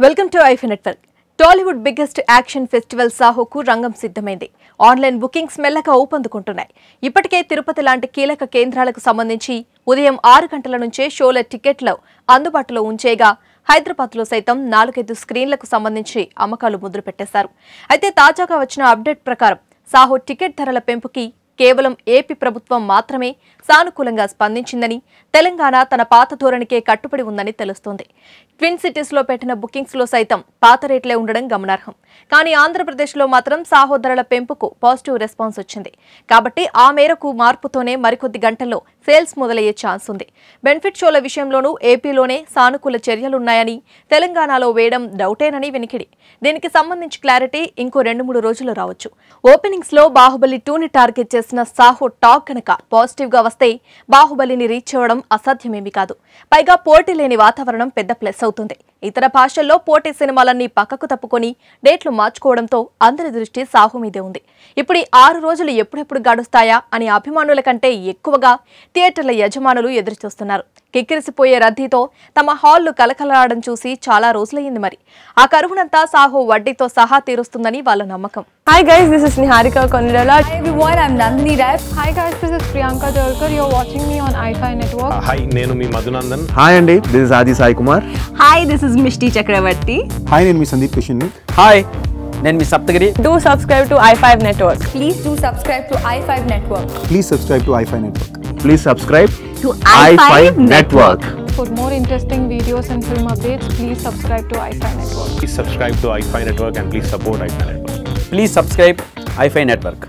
Welcome to iFi network. Tollywood biggest action festival సాహోకు రంగం సిద్ధమైంది. Online bookings మెల్లగా ఊపందుకుంటున్నాయి. ఇప్పటికే తిరుపతి లాంటి కీలక కేంద్రాలకు సంబంధించి ఉదయం ఆరు గంటల నుంచే షోల టికెట్లు అందుబాటులో ఉంచేగా హైదరాబాద్లో సైతం నాలుగైదు స్క్రీన్లకు సంబంధించి అమ్మకాలు ముద్రపెట్టేశారు. అయితే తాజాగా వచ్చిన అప్డేట్ ప్రకారం సాహో టికెట్ ధరల పెంపుకి కేవలం ఏపీ ప్రభుత్వం మాత్రమే సానుకూలంగా స్పందించిందని తెలంగాణ తన పాత ధోరణికే కట్టుబడి ఉందని తెలుస్తోంది. ట్విన్ సిటీస్లో పెట్టిన బుకింగ్స్లో సైతం పాత రేట్లే ఉండడం గమనార్హం. కానీ ఆంధ్రప్రదేశ్లో మాత్రం సాహోదరుల పెంపుకు పాజిటివ్ రెస్పాన్స్ వచ్చింది. కాబట్టి ఆ మేరకు మార్పుతోనే మరికొద్ది గంటల్లో సేల్స్ మొదలయ్యే ఛాన్స్ ఉంది. బెనిఫిట్ షోల విషయంలోనూ ఏపీలోనే సానుకూల చర్యలున్నాయని తెలంగాణలో వేయడం డౌటేనని వినికిడి. దీనికి సంబంధించి క్లారిటీ ఇంకో రెండు మూడు రోజులు రావచ్చు. ఓపెనింగ్స్లో బాహుబలి టూని టార్గెట్ చేసిన సాహో టాక్ కనుక పాజిటివ్గా వస్తే బాహుబలిని రీచ్ అవ్వడం అసాధ్యమేమీ కాదు. పైగా పోటీ లేని వాతావరణం పెద్ద ప్లస్ అవుతుంది. ఇతర భాషల్లో పోటీ సినిమాలన్నీ పక్కకు తప్పుకొని డేట్లు మార్చుకోవడంతో అందరి దృష్టి సాహు మీదే ఉంది. ఇప్పుడు ఆరు రోజులు ఎప్పుడెప్పుడు గడుస్తాయా అని అభిమానుల కంటే ఎక్కువగా థియేటర్ల యజమానులు ఎదురుచూస్తున్నారు. కిక్కిరిసిపోయే రద్దీతో తమ హాళ్ళు కలకలాడడం చూసి చాలా రోజులయ్యింది మరి. ఆ కరువునంతా సాహో వడ్డీతో సహా తీరుస్తుందని వాళ్ళ నమ్మకం. Hi guys, this is Niharika Konirala. Hi everyone, I'm Nandini Rai. Hi guys, this is Priyanka Jalkar. You're watching me on iFi Network. Hi నేను మీ మధునందన్ హాయ్ అండి this is Aadi Sai Kumar Hi, this is Mishti Chakravarti. Hi నేను మీ Sundeep Kishan hi నేను మీ Saptagiri Do subscribe to i5 Network. Please do subscribe to i5 Network. Please subscribe to iFi network please subscribe To i5 network For more interesting videos and film updates, please subscribe to iFi Network. Please subscribe to iFi network and please support iFi network please subscribe iFi network